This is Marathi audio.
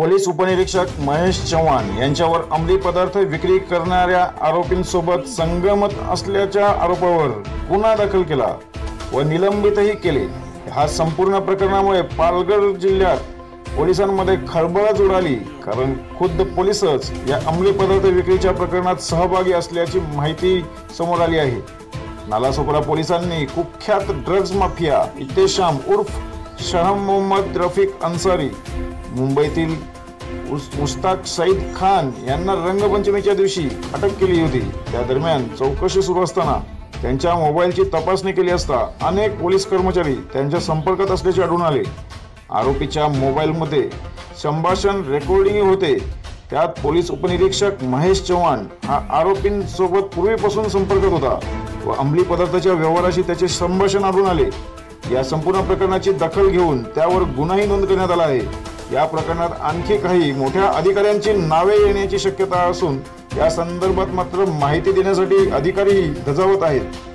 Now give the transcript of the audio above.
पोलीस उपनिरीक्षक महेश चव्हाण यांच्यावर अंमली पदार्थ विक्री करणाऱ्या आरोपींसोबत संगमत असल्याच्या आरोपावर गुन्हा दाखल केला व निलंबितही केले. ह्या संपूर्ण प्रकरणामुळे पालघर जिल्ह्यात पोलिसांमध्ये खळबळच उडाली कारण खुद्द पोलीसच या अंमली पदार्थ विक्रीच्या प्रकरणात सहभागी असल्याची माहिती समोर आली आहे. नालासोपरा पोलिसांनी कुख्यात ड्रग्ज माफिया इतेशाम उर्फ शहम मोहम्मद रफिक अन्सारी मुंबईतील उस- मुस्ताक सईद खान यांना रंगपंचमीच्या दिवशी अटक केली होती. त्या दरम्यान चौकशी सुरू असताना त्यांच्या मोबाईलची तपासणी केली असता अनेक पोलीस कर्मचारी त्यांच्या संपर्कात असल्याचे आढळून आले. आरोपीच्या मोबाईलमध्ये संभाषण रेकॉर्डिंग होते. त्यात पोलीस उपनिरीक्षक महेश चव्हाण हा आरोपींसोबत पूर्वीपासून संपर्कात होता व अंमली पदार्थाच्या व्यवहाराशी त्याचे संभाषण आढळून आले. या संपूर्ण प्रकरणाची दखल घेऊन त्यावर गुन्हाही नोंद करण्यात आला आहे. या प्रकरणात आणखी काही मोठ्या अधिकाऱ्यांची नावे येण्याची शक्यता असून या संदर्भात मात्र माहिती देण्यासाठी अधिकारी धजावत आहेत.